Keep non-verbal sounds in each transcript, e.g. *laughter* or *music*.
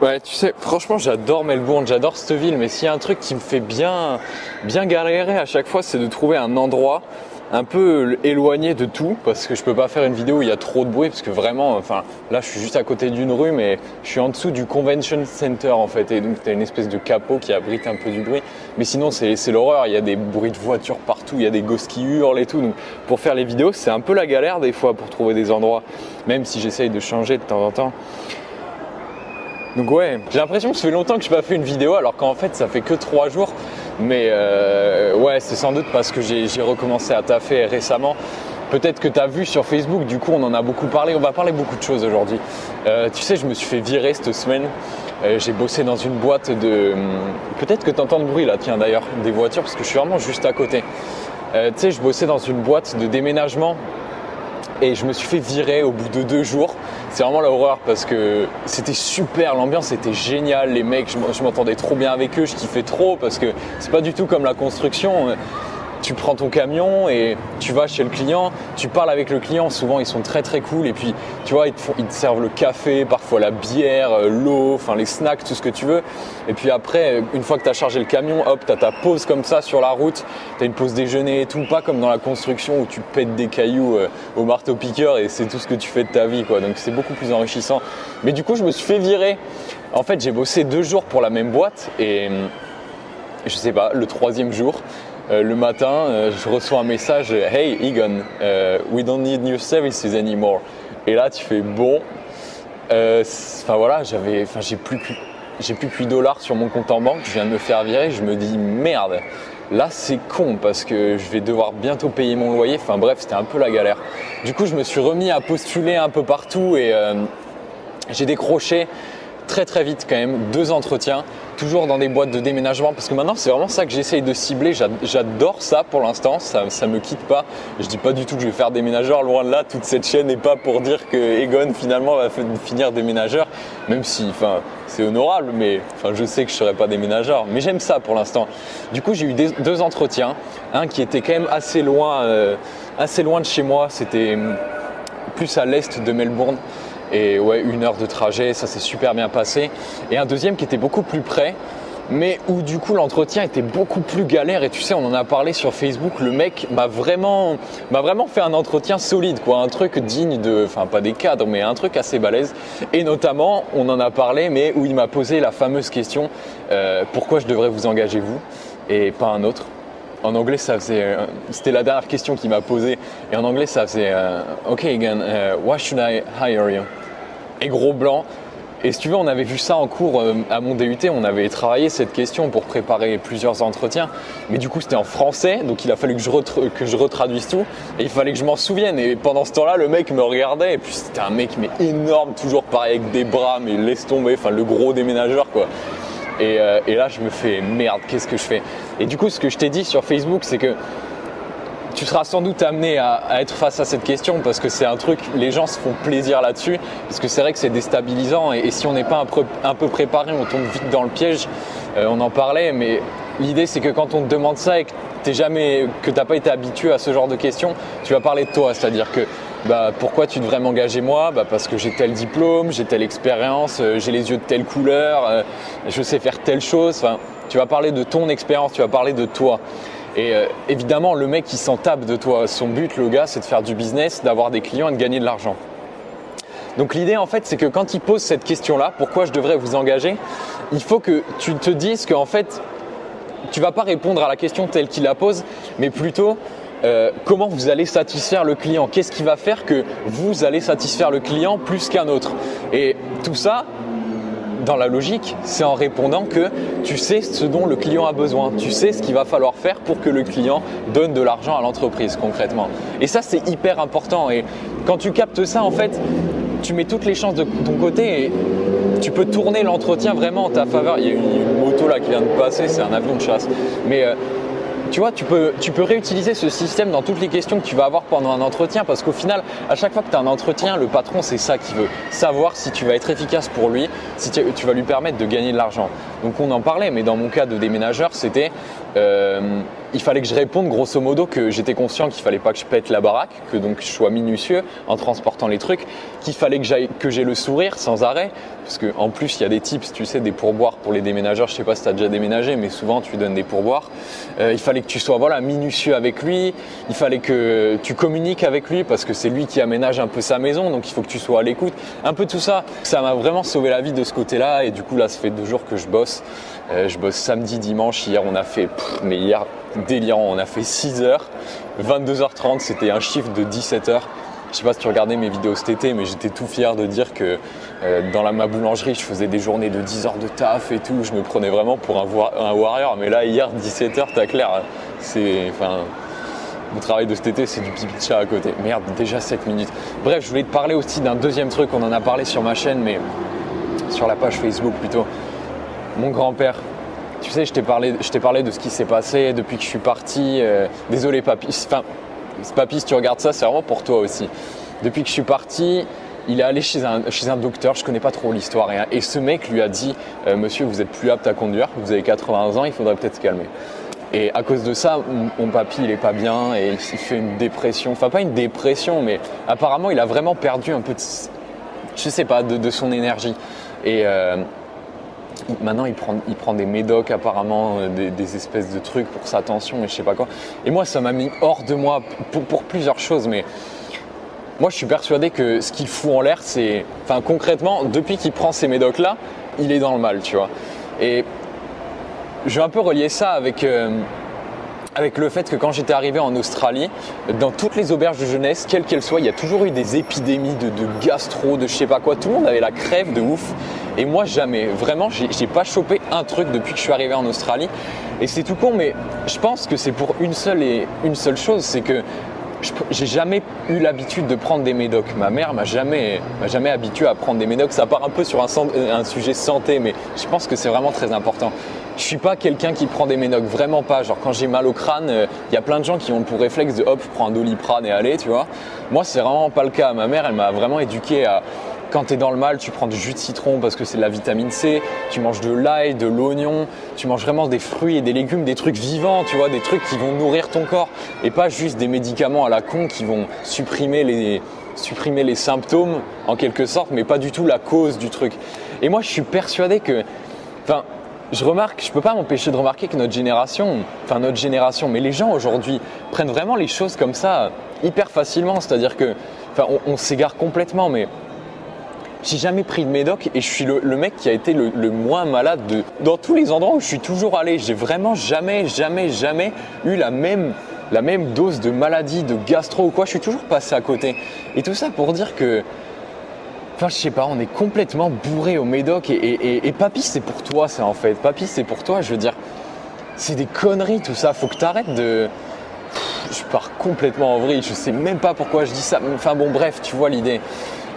Ouais, tu sais, franchement, j'adore Melbourne, j'adore cette ville, mais s'il y a un truc qui me fait bien, bien galérer à chaque fois, c'est de trouver un endroit un peu éloigné de tout parce que je peux pas faire une vidéo où il y a trop de bruit parce que vraiment enfin là je suis juste à côté d'une rue mais je suis en dessous du convention center en fait et donc tu as une espèce de capot qui abrite un peu du bruit. Mais sinon c'est l'horreur il y a des bruits de voitures partout il y a des gosses qui hurlent et tout donc pour faire les vidéos c'est un peu la galère des fois pour trouver des endroits même si j'essaye de changer de temps en temps donc ouais, j'ai l'impression que ça fait longtemps que je n'ai pas fait une vidéo alors qu'en fait ça fait que trois jours. Mais euh, ouais, c'est sans doute parce que j'ai recommencé à taffer récemment. Peut-être que tu as vu sur Facebook, du coup on en a beaucoup parlé, on va parler beaucoup de choses aujourd'hui. Euh, tu sais, je me suis fait virer cette semaine. Euh, j'ai bossé dans une boîte de... Peut-être que tu entends le bruit là, tiens d'ailleurs, des voitures, parce que je suis vraiment juste à côté. tu sais, je bossais dans une boîte de déménagement et je me suis fait virer au bout de deux jours. C'est vraiment l'horreur parce que c'était super, l'ambiance était géniale, les mecs, je m'entendais trop bien avec eux, je kiffais trop parce que c'est pas du tout comme la construction tu prends ton camion et tu vas chez le client, tu parles avec le client, souvent ils sont très très cool et puis tu vois, ils te, servent le café, parfois la bière, euh, l'eau, enfin les snacks, tout ce que tu veux. Et puis après, une fois que tu as chargé le camion, hop, tu as ta pause comme ça sur la route, tu as une pause déjeuner et tout, pas comme dans la construction où tu pètes des cailloux euh, au marteau piqueur et c'est tout ce que tu fais de ta vie quoi. Donc c'est beaucoup plus enrichissant. Mais du coup, je me suis fait virer. En fait, j'ai bossé deux jours pour la même boîte et je sais pas, le troisième jour, euh, le matin, euh, je reçois un message Hey Egon, uh, we don't need new services anymore. Et là, tu fais bon. Enfin voilà, j'avais, j'ai plus, j'ai plus que 8 dollars sur mon compte en banque. Je viens de me faire virer. Je me dis merde. Là, c'est con parce que je vais devoir bientôt payer mon loyer. Enfin bref, c'était un peu la galère. Du coup, je me suis remis à postuler un peu partout et j'ai décroché très très vite quand même deux entretiens, toujours dans des boîtes de déménagement, parce que maintenant c'est vraiment ça que j'essaye de cibler, j'adore ça pour l'instant, ça, me quitte pas, je dis pas du tout que je vais faire déménageur, loin de là, toute cette chaîne n'est pas pour dire que Egon finalement va finir déménageur, même si enfin, c'est honorable, mais enfin, je sais que je serai pas déménageur, mais j'aime ça pour l'instant. Du coup j'ai eu deux entretiens, un qui était quand même assez loin, euh, assez loin de chez moi, c'était plus à l'est de Melbourne. Et ouais, une heure de trajet, ça s'est super bien passé. Et un deuxième qui était beaucoup plus près, mais où du coup l'entretien était beaucoup plus galère. Et tu sais, on en a parlé sur Facebook. Le mec m'a vraiment, m'a vraiment fait un entretien solide, quoi, un truc digne de, enfin pas des cadres, mais un truc assez balèze. Et notamment, on en a parlé, mais où il m'a posé la fameuse question euh, pourquoi je devrais vous engager vous et pas un autre en anglais, ça faisait. Euh, c'était la dernière question qu'il m'a posée. Et en anglais, ça faisait euh, OK, again, uh, why should I hire you? Et gros blanc. Et si tu veux, on avait vu ça en cours euh, à mon DUT, on avait travaillé cette question pour préparer plusieurs entretiens. Mais du coup, c'était en français, donc il a fallu que je, que je retraduise tout. Et il fallait que je m'en souvienne. Et pendant ce temps-là, le mec me regardait. Et puis c'était un mec mais énorme, toujours pareil avec des bras, mais laisse tomber, enfin le gros déménageur quoi. Euh, et, là, je me fais merde, qu'est-ce que je fais? Et du coup, ce que je t'ai dit sur Facebook, c'est que tu seras sans doute amené à, être face à cette question parce que c'est un truc, les gens se font plaisir là-dessus, parce que c'est vrai que c'est déstabilisant. Et, si on n'est pas un peu, préparé, on tombe vite dans le piège. Euh, on en parlait, mais l'idée c'est que quand on te demande ça et que tu n'as pas été habitué à ce genre de questions, tu vas parler de toi, c'est-à-dire que bah, pourquoi tu devrais m'engager moi? Bah, Parce que j'ai tel diplôme, j'ai telle expérience, euh, j'ai les yeux de telle couleur, euh, je sais faire telle chose. Enfin, tu vas parler de ton expérience, tu vas parler de toi. Et euh, évidemment, le mec, il s'en tape de toi. Son but, le gars, c'est de faire du business, d'avoir des clients et de gagner de l'argent. Donc l'idée, en fait, c'est que quand il pose cette question-là, pourquoi je devrais vous engager Il faut que tu te dises qu'en fait, tu vas pas répondre à la question telle qu'il la pose, mais plutôt euh, comment vous allez satisfaire le client? Qu'est-ce qui va faire que vous allez satisfaire le client plus qu'un autre? Et tout ça, dans la logique, c'est en répondant que tu sais ce dont le client a besoin, tu sais ce qu'il va falloir faire pour que le client donne de l'argent à l'entreprise concrètement. Et ça, c'est hyper important. Et quand tu captes ça, en fait, tu mets toutes les chances de ton côté et tu peux tourner l'entretien vraiment en ta faveur. Il y a une, moto là qui vient de passer, c'est un avion de chasse. Mais euh, tu vois, tu peux, tu peux réutiliser ce système dans toutes les questions que tu vas avoir pendant un entretien parce qu'au final, à chaque fois que tu as un entretien, le patron, c'est ça qu'il veut. Savoir si tu vas être efficace pour lui, si tu, vas lui permettre de gagner de l'argent. Donc on en parlait, mais dans mon cas de déménageur, c'était euh, il fallait que je réponde grosso modo que j'étais conscient qu'il fallait pas que je pète la baraque, que donc je sois minutieux en transportant les trucs, qu'il fallait que j'aille que j'ai le sourire sans arrêt, parce que en plus il y a des tips, tu sais, des pourboires pour les déménageurs. Je sais pas si tu as déjà déménagé, mais souvent tu donnes des pourboires. Euh, il fallait que tu sois voilà minutieux avec lui, il fallait que tu communiques avec lui parce que c'est lui qui aménage un peu sa maison, donc il faut que tu sois à l'écoute. Un peu tout ça, ça m'a vraiment sauvé la vie de ce côté-là, et du coup là ça fait deux jours que je bosse. Euh, je bosse samedi, dimanche. Hier, on a fait, mais hier, délirant. On a fait 6 heures, 22h30, c'était un chiffre de 17 heures. Je sais pas si tu regardais mes vidéos cet été, mais j'étais tout fier de dire que euh, dans la, ma boulangerie, je faisais des journées de 10 heures de taf et tout. Je me prenais vraiment pour un, warrior. Mais là, hier, 17 heures, t'as clair. C'est, enfin, mon travail de cet été, c'est du pipi de chat à côté. Merde, déjà 7 minutes. Bref, je voulais te parler aussi d'un deuxième truc. On en a parlé sur ma chaîne, mais sur la page Facebook plutôt. Mon grand-père, tu sais, je t'ai parlé, parlé, de ce qui s'est passé depuis que je suis parti. Euh, désolé, papy. Enfin, papy, si tu regardes ça, c'est vraiment pour toi aussi. Depuis que je suis parti, il est allé chez un, chez un docteur, je connais pas trop l'histoire. Et, et, ce mec lui a dit euh, Monsieur, vous êtes plus apte à conduire, vous avez 80 ans, il faudrait peut-être se calmer. Et à cause de ça, mon papy, il est pas bien et il fait une dépression. Enfin, pas une dépression, mais apparemment, il a vraiment perdu un peu de, je sais pas, de, son énergie. Et. Euh, maintenant il prend, des médocs apparemment, euh, des, espèces de trucs pour sa tension et je sais pas quoi. Et moi ça m'a mis hors de moi pour, plusieurs choses, mais moi je suis persuadé que ce qu'il fout en l'air c'est, enfin concrètement, depuis qu'il prend ces médocs là, il est dans le mal, tu vois. Et je vais un peu relier ça avec... Euh, avec le fait que quand j'étais arrivé en Australie, dans toutes les auberges de jeunesse, quelles qu'elles soient, il y a toujours eu des épidémies de, gastro, de je sais pas quoi. Tout le monde avait la crève de ouf. Et moi, jamais. Vraiment, j'ai pas chopé un truc depuis que je suis arrivé en Australie. Et c'est tout con, mais je pense que c'est pour une seule et une seule chose, c'est que j'ai jamais eu l'habitude de prendre des médocs. Ma mère m'a jamais, m'a jamais habitué à prendre des médocs. Ça part un peu sur un, un sujet santé, mais je pense que c'est vraiment très important. Je suis pas quelqu'un qui prend des ménocs, vraiment pas. Genre quand j'ai mal au crâne, il euh, y a plein de gens qui ont pour réflexe de hop, prends un doliprane et aller, tu vois. Moi, c'est vraiment pas le cas. Ma mère, elle m'a vraiment éduqué à quand tu es dans le mal, tu prends du jus de citron parce que c'est de la vitamine C, tu manges de l'ail, de l'oignon, tu manges vraiment des fruits et des légumes, des trucs vivants, tu vois, des trucs qui vont nourrir ton corps et pas juste des médicaments à la con qui vont supprimer les, symptômes en quelque sorte, mais pas du tout la cause du truc. Et moi, je suis persuadé que, enfin, je remarque, je peux pas m'empêcher de remarquer que notre génération, enfin notre génération, mais les gens aujourd'hui prennent vraiment les choses comme ça hyper facilement. C'est-à-dire que, on, s'égare complètement, mais j'ai jamais pris de médoc et je suis le, mec qui a été le, moins malade de, dans tous les endroits où je suis toujours allé. J'ai vraiment jamais, jamais, jamais eu la même, la même dose de maladie, de gastro ou quoi. Je suis toujours passé à côté. Et tout ça pour dire que Enfin, je sais pas, on est complètement bourré au médoc et, et, papy, c'est pour toi, ça en fait. Papy, c'est pour toi, je veux dire, c'est des conneries tout ça. Faut que tu arrêtes de. je pars complètement en vrille, je sais même pas pourquoi je dis ça. Enfin bon, bref, tu vois l'idée.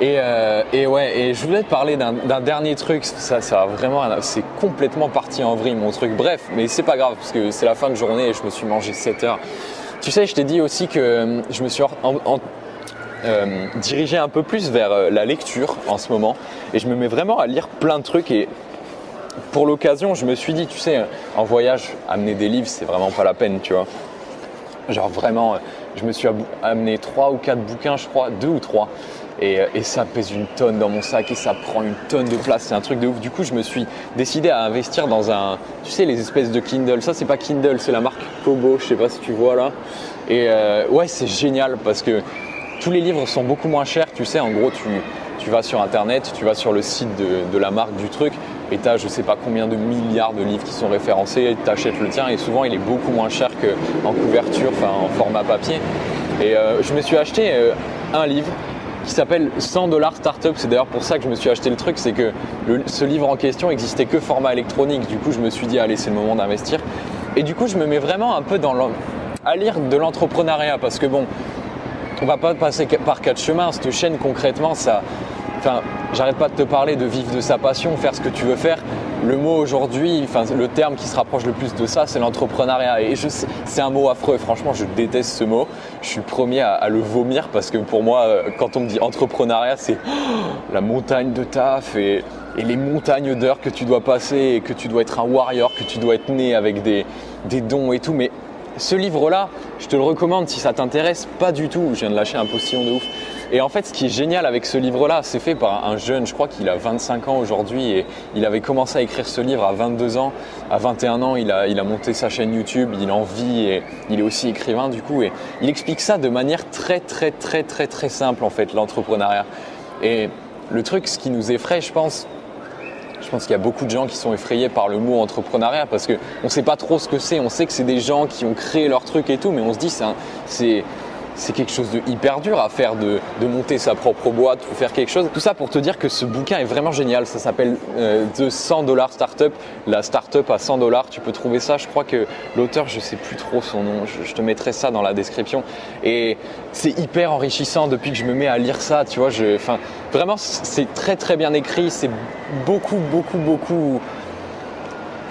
Et, euh, et, ouais, et je voulais te parler d'un dernier truc. Ça, ça vraiment, c'est complètement parti en vrille mon truc. Bref, mais c'est pas grave parce que c'est la fin de journée et je me suis mangé 7 heures. Tu sais, je t'ai dit aussi que je me suis en, euh, diriger un peu plus vers euh, la lecture en ce moment et je me mets vraiment à lire plein de trucs et pour l'occasion je me suis dit tu sais en voyage amener des livres c'est vraiment pas la peine tu vois genre vraiment je me suis amené trois ou quatre bouquins je crois deux ou trois et, euh, et, ça pèse une tonne dans mon sac et ça prend une tonne de place. C'est un truc de ouf. Du coup, je me suis décidé à investir dans un, tu sais, les espèces de Kindle. Ça, c'est pas Kindle, c'est la marque Kobo. Je sais pas si tu vois là. Et ouais, c'est génial parce que tous les livres sont beaucoup moins chers. Tu sais, en gros, tu, vas sur Internet, tu vas sur le site de, la marque du truc et tu as je sais pas combien de milliards de livres qui sont référencés, tu achètes le tien et souvent il est beaucoup moins cher qu'en couverture, enfin en format papier. Et euh, je me suis acheté euh, un livre qui s'appelle 100 dollars startup. C'est d'ailleurs pour ça que je me suis acheté le truc, c'est que ce livre en question existait que format électronique. Du coup, je me suis dit, allez, c'est le moment d'investir. Et du coup, je me mets vraiment un peu dans à lire de l'entrepreneuriat parce que bon, on va pas passer par quatre chemins. Cette chaîne, concrètement, ça. Enfin, j'arrête pas de te parler de vivre de sa passion, faire ce que tu veux faire. Le mot aujourd'hui, enfin le terme qui se rapproche le plus de ça, c'est l'entrepreneuriat. Et c'est un mot affreux. Franchement, je déteste ce mot. Je suis premier à, le vomir parce que pour moi, euh, quand on me dit entrepreneuriat, c'est *gasps* la montagne de taf et, les montagnes d'heures que tu dois passer et que tu dois être un warrior, que tu dois être né avec des, des dons et tout. Mais ce livre-là, je te le recommande si ça t'intéresse pas du tout. Je viens de lâcher un postillon de ouf. Et en fait, ce qui est génial avec ce livre-là, c'est fait par un jeune, je crois qu'il a 25 ans aujourd'hui et il avait commencé à écrire ce livre à 22 ans. À 21 ans, il a, monté sa chaîne YouTube, il en vit et il est aussi écrivain du coup. Et il explique ça de manière très, très, très, très, très simple en fait, l'entrepreneuriat. Et le truc, ce qui nous effraie, je pense, je pense qu'il y a beaucoup de gens qui sont effrayés par le mot entrepreneuriat parce qu'on ne sait pas trop ce que c'est. On sait que c'est des gens qui ont créé leur truc et tout, mais on se dit c'est c'est quelque chose de hyper dur à faire, de, monter sa propre boîte ou faire quelque chose. Tout ça pour te dire que ce bouquin est vraiment génial. Ça s'appelle euh, The 100 Dollars Startup. La startup à 100 dollars, tu peux trouver ça. Je crois que l'auteur, je sais plus trop son nom. Je, te mettrai ça dans la description. Et c'est hyper enrichissant depuis que je me mets à lire ça. Tu vois, je, vraiment, c'est très très bien écrit. C'est beaucoup, beaucoup, beaucoup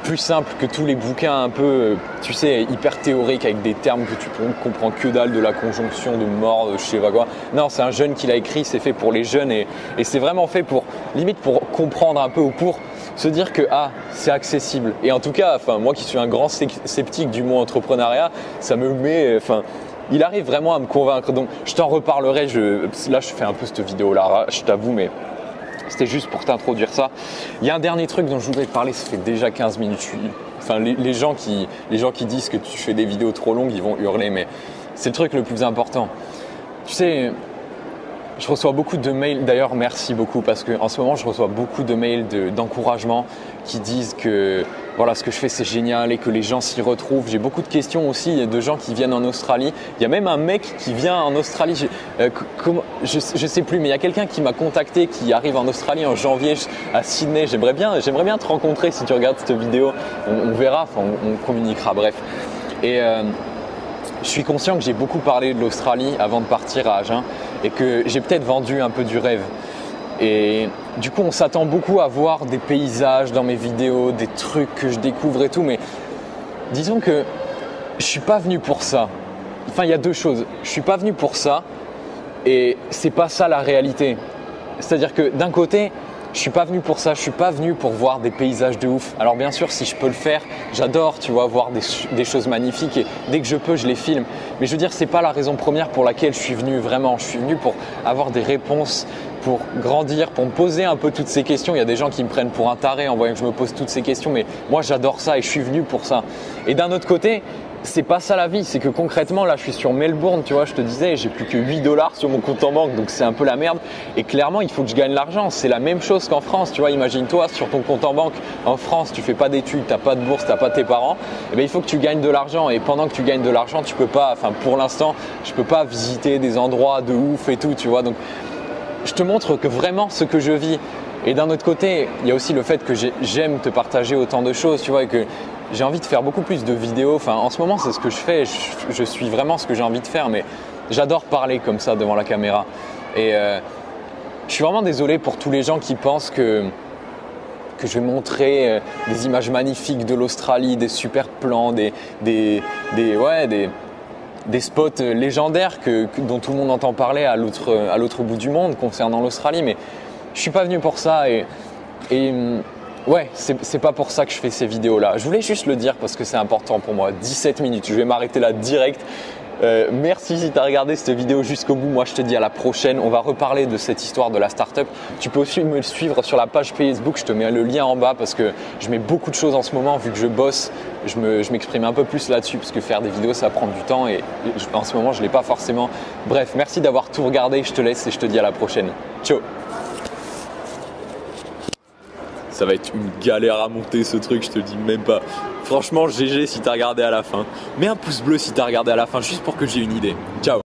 plus simple que tous les bouquins un peu, tu sais, hyper théoriques avec des termes que tu comprends que dalle de la conjonction, de mort, de je sais pas quoi. Non, c'est un jeune qui l'a écrit, c'est fait pour les jeunes et, c'est vraiment fait pour, limite pour comprendre un peu ou pour se dire que ah, c'est accessible. Et en tout cas, enfin, moi qui suis un grand sceptique du mot entrepreneuriat, ça me met, enfin, il arrive vraiment à me convaincre. Donc, je t'en reparlerai. Je, là, je fais un peu cette vidéo là, je t'avoue, mais c'était juste pour t'introduire ça. Il y a un dernier truc dont je voudrais parler, ça fait déjà 15 minutes. Enfin, les, gens qui, les gens qui disent que tu fais des vidéos trop longues, ils vont hurler, mais c'est le truc le plus important. Tu sais, je reçois beaucoup de mails, d'ailleurs merci beaucoup parce qu'en ce moment je reçois beaucoup de mails d'encouragement qui disent que voilà ce que je fais c'est génial et que les gens s'y retrouvent. J'ai beaucoup de questions aussi de gens qui viennent en Australie. Il y a même un mec qui vient en Australie, je, ne euh, sais plus, mais il y a quelqu'un qui m'a contacté qui arrive en Australie en janvier à Sydney. J'aimerais bien, bien te rencontrer si tu regardes cette vidéo. On, verra, on, communiquera, bref. Et euh, je suis conscient que j'ai beaucoup parlé de l'Australie avant de partir à Agen et que j'ai peut-être vendu un peu du rêve. Et du coup, on s'attend beaucoup à voir des paysages dans mes vidéos, des trucs que je découvre et tout, mais disons que je suis pas venu pour ça. Enfin, il y a deux choses. Je suis pas venu pour ça et c'est pas ça la réalité. C'est-à-dire que d'un côté, je suis pas venu pour ça, je suis pas venu pour voir des paysages de ouf. Alors bien sûr, si je peux le faire, j'adore, tu vois, voir des, choses magnifiques et dès que je peux, je les filme. Mais je veux dire, c'est pas la raison première pour laquelle je suis venu vraiment. Je suis venu pour avoir des réponses, pour grandir, pour me poser un peu toutes ces questions. Il y a des gens qui me prennent pour un taré en voyant que je me pose toutes ces questions, mais moi j'adore ça et je suis venu pour ça. Et d'un autre côté, c'est pas ça la vie, c'est que concrètement là je suis sur Melbourne, tu vois, je te disais, j'ai plus que 8 dollars sur mon compte en banque, donc c'est un peu la merde. Et clairement, il faut que je gagne l'argent. C'est la même chose qu'en France, tu vois. Imagine-toi sur ton compte en banque en France, tu fais pas d'études, t'as pas de bourse, t'as pas tes parents. Et eh bien il faut que tu gagnes de l'argent. Et pendant que tu gagnes de l'argent, tu peux pas, enfin pour l'instant, je peux pas visiter des endroits de ouf et tout, tu vois. Donc je te montre que vraiment ce que je vis. Et d'un autre côté, il y a aussi le fait que j'aime te partager autant de choses, tu vois, et que j'ai envie de faire beaucoup plus de vidéos. Enfin, en ce moment, c'est ce que je fais. Je, suis vraiment ce que j'ai envie de faire, mais j'adore parler comme ça devant la caméra. Et euh, je suis vraiment désolé pour tous les gens qui pensent que, que je vais montrer euh, des images magnifiques de l'Australie, des super plans, des, des, des, ouais, des, des spots légendaires que, dont tout le monde entend parler à l'autre bout du monde concernant l'Australie. Mais je suis pas venu pour ça et, et Ouais, c'est pas pour ça que je fais ces vidéos-là. Je voulais juste le dire parce que c'est important pour moi. 17 minutes, je vais m'arrêter là direct. Euh, merci si tu as regardé cette vidéo jusqu'au bout. Moi, je te dis à la prochaine. On va reparler de cette histoire de la startup. Tu peux aussi me suivre sur la page Facebook. Je te mets le lien en bas parce que je mets beaucoup de choses en ce moment. Vu que je bosse, je m'exprime un peu plus là-dessus parce que faire des vidéos, ça prend du temps et en ce moment, je ne l'ai pas forcément. Bref, merci d'avoir tout regardé. Je te laisse et je te dis à la prochaine. Ciao ça va être une galère à monter ce truc, je te dis même pas. Franchement, GG si t'as regardé à la fin. Mets un pouce bleu si t'as regardé à la fin, juste pour que j'ai une idée. Ciao